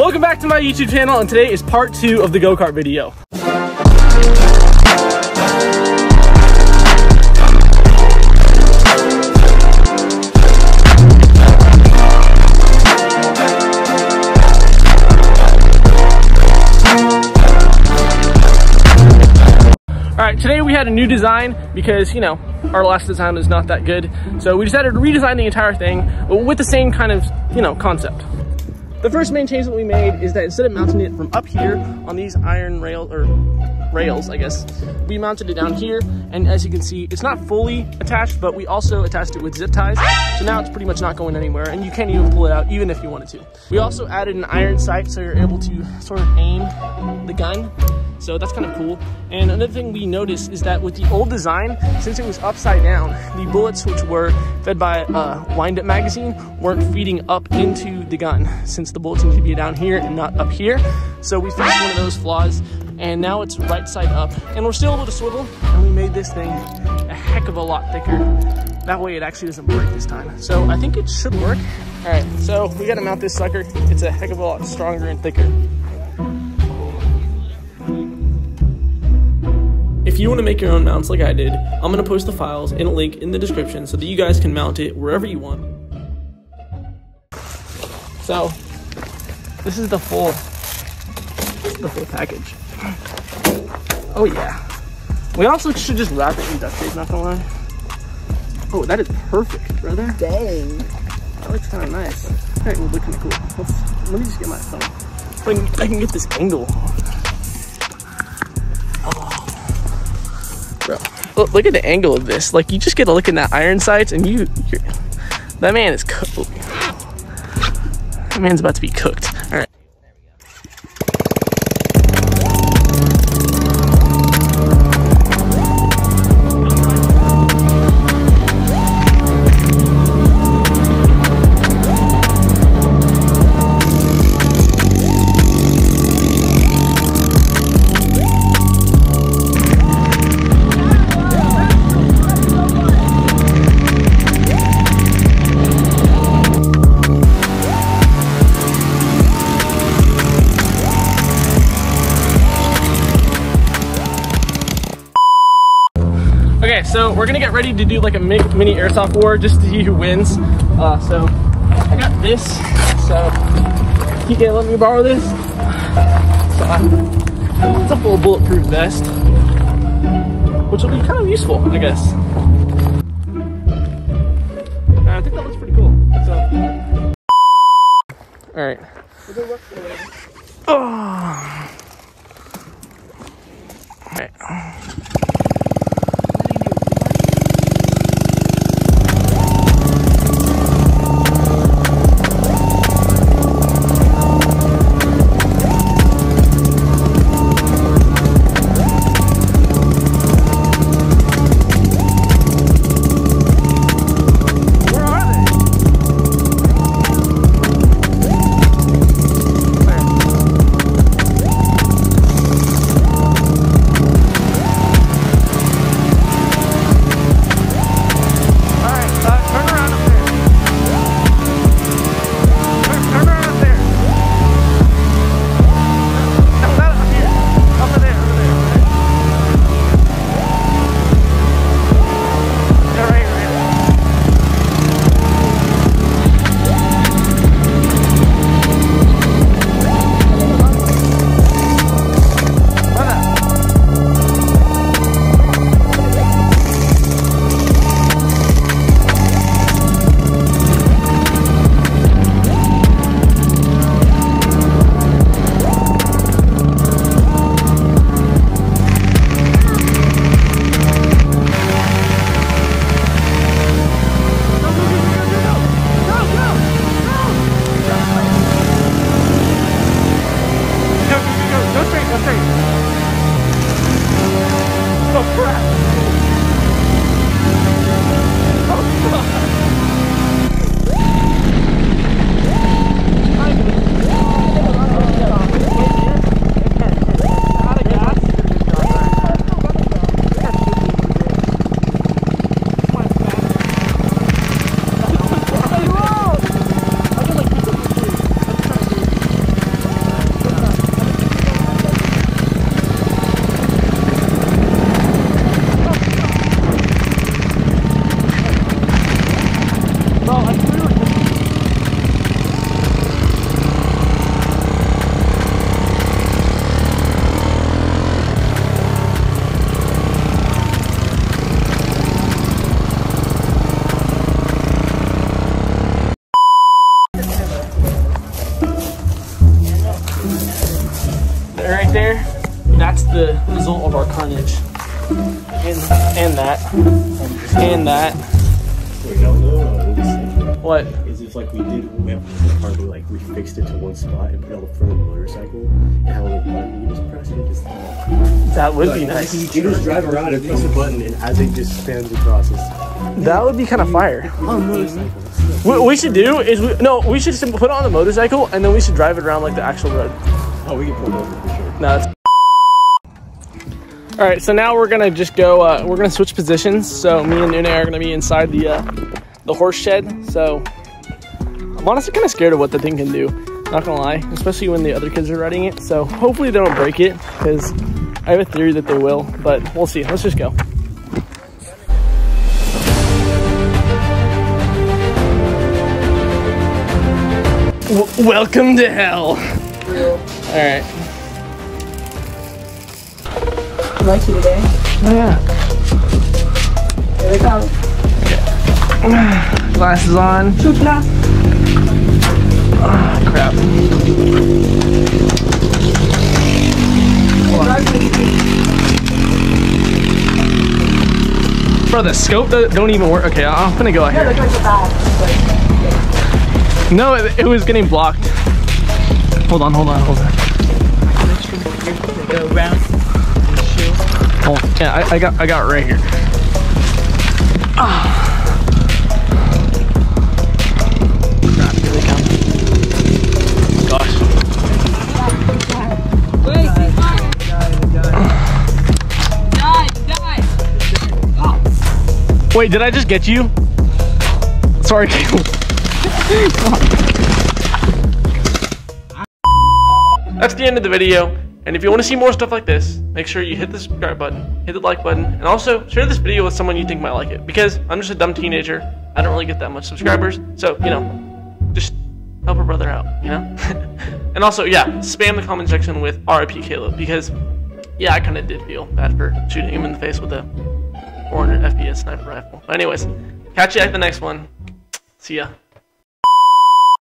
Welcome back to my YouTube channel and today is part two of the go-kart video. All right, today we had a new design because, you know, our last design was not that good. So we decided to redesign the entire thing with the same kind of, you know, concept. The first main change that we made is that instead of mounting it from up here on these iron rail or rails, I guess, we mounted it down here. And as you can see, it's not fully attached, but we also attached it with zip ties. So now it's pretty much not going anywhere and you can't even pull it out even if you wanted to. We also added an iron sight so you're able to sort of aim the gun so that's kind of cool. And another thing we noticed is that with the old design, since it was upside down, the bullets which were fed by uh, a wind-up magazine weren't feeding up into the gun since the bullets need to be down here and not up here. So we fixed one of those flaws and now it's right side up and we're still able to swivel and we made this thing a heck of a lot thicker. That way it actually doesn't break this time. So I think it should work. All right, so we gotta mount this sucker. It's a heck of a lot stronger and thicker. You want to make your own mounts like I did, I'm going to post the files in a link in the description so that you guys can mount it wherever you want. So, this is the full, the full package. Oh yeah. We also should just wrap it in duct tape, not gonna lie. Oh, that is perfect, brother. Dang. That looks kind of nice. That would look kind of cool. Let's, let me just get my phone. So I can, I can get this angle. Bro, look, look at the angle of this. Like, you just get a look in that iron sights and you, that man is cooked. That man's about to be cooked. All right. So we're gonna get ready to do like a mini airsoft war just to see who wins. Uh, so I got this. So you can let me borrow this. So I, it's a full bulletproof vest, which will be kind of useful, I guess. Uh, I think that looks pretty cool. So, all right. Oh. All right. Right there, that's the result of our carnage. And, and that. And that. Wait, no, no, no. What is if like we did we have the car, we like we fixed it to one spot and put it on the front of the motorcycle and have a little button. You just press it and just. That would be nice. You just drive around and press a button and as it just spans across. It's That would be kind of fire. on motorcycle. What we should do is we no, we should just put it on the motorcycle and then we should drive it around like the actual road. Oh, we can pull over for sure. No, that's. All right, so now we're gonna just go. Uh, we're gonna switch positions. So me and Une are gonna be inside the uh, the horse shed. So I'm honestly kind of scared of what the thing can do. Not gonna lie, especially when the other kids are riding it. So hopefully they don't break it, because I have a theory that they will. But we'll see. Let's just go. W- welcome to hell. All right. I like you today. Oh yeah. Here they come. Glasses on. Chupla. Ah, crap. Bro, the scope do- don't even work. Okay, I'm gonna go out here. No, it, it was getting blocked. Hold on, hold on, hold on. Go. Oh, yeah, I, I got, I got it right here. Ah. Wait, did I just get you? Sorry, Caleb. That's the end of the video. And if you want to see more stuff like this, make sure you hit the subscribe button, hit the like button, and also share this video with someone you think might like it. Because I'm just a dumb teenager. I don't really get that much subscribers. So, you know, just help a brother out, you know? and also, yeah, spam the comment section with RIP Caleb. Because, yeah, I kind of did feel bad for shooting him in the face with a 400 FPS sniper rifle. But anyways, catch you at the next one. See ya.